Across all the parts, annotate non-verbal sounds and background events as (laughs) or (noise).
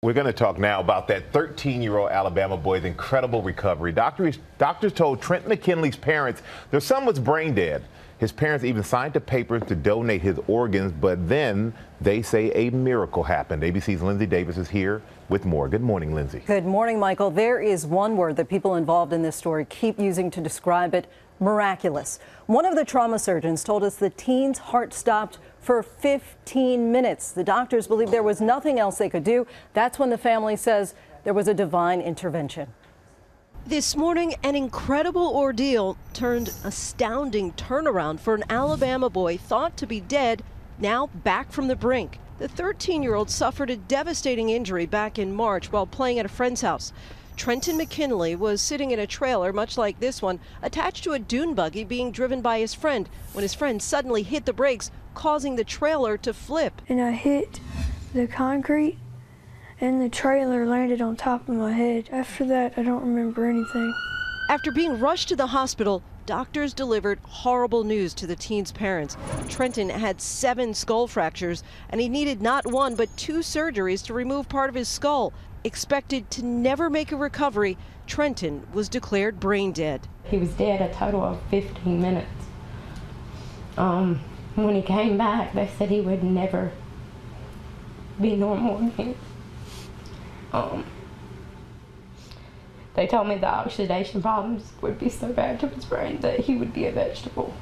We're going to talk now about that 13 year old Alabama boy's incredible recovery. Doctors, doctors told Trent McKinley's parents their son was brain dead. His parents even signed the papers to donate his organs, but then they say a miracle happened. ABC's Linsey Davis is here with more. Good morning, Linsey. Good morning, Michael. There is one word that people involved in this story keep using to describe it miraculous. One of the trauma surgeons told us the teen's heart stopped for 15 minutes. The doctors believe there was nothing else they could do. That's when the family says there was a divine intervention. This morning, an incredible ordeal turned astounding turnaround for an Alabama boy thought to be dead, now back from the brink. The 13 year old suffered a devastating injury back in March while playing at a friend's house. Trenton McKinley was sitting in a trailer, much like this one, attached to a dune buggy being driven by his friend when his friend suddenly hit the brakes, causing the trailer to flip. And I hit the concrete, and the trailer landed on top of my head. After that, I don't remember anything. After being rushed to the hospital, doctors delivered horrible news to the teen's parents. Trenton had seven skull fractures, and he needed not one but two surgeries to remove part of his skull. Expected to never make a recovery, Trenton was declared brain dead. He was dead a total of 15 minutes. Um, when he came back, they said he would never be normal again. Um, they told me the oxidation problems would be so bad to his brain that he would be a vegetable,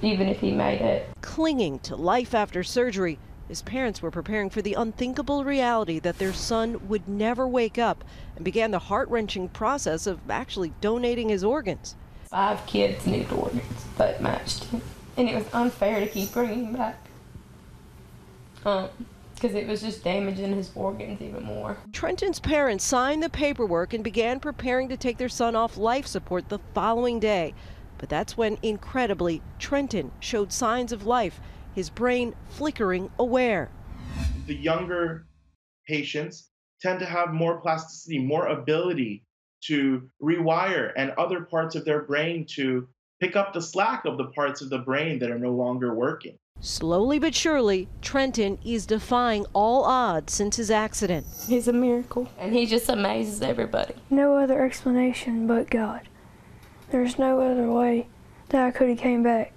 even if he made it. Clinging to life after surgery, his parents were preparing for the unthinkable reality that their son would never wake up and began the heart wrenching process of actually donating his organs. Five kids needed organs that matched him, and it was unfair to keep bringing him back. Um, because it was just damaging his organs even more. Trenton's parents signed the paperwork and began preparing to take their son off life support the following day. But that's when, incredibly, Trenton showed signs of life, his brain flickering aware. The younger patients tend to have more plasticity, more ability to rewire and other parts of their brain to pick up the slack of the parts of the brain that are no longer working. Slowly but surely, Trenton is defying all odds since his accident. He's a miracle, and he just amazes everybody. No other explanation but God. There's no other way that I could have came back.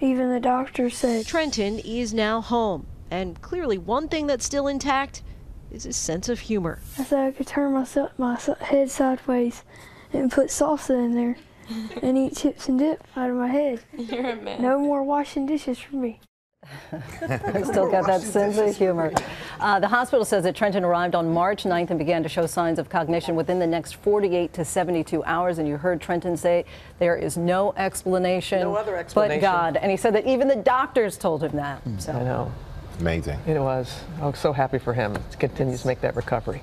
Even the doctor said. Trenton is now home, and clearly one thing that's still intact is his sense of humor. I thought I could turn my, my head sideways and put salsa in there (laughs) and eat chips and dip out of my head. You're a man. No more washing dishes for me. Still got that sense of humor. Uh, the hospital says that Trenton arrived on March 9th and began to show signs of cognition within the next 48 to 72 hours. And you heard Trenton say there is no explanation, no other explanation. but God. And he said that even the doctors told him that. So. I know. Amazing. It was. I was so happy for him to continue to make that recovery.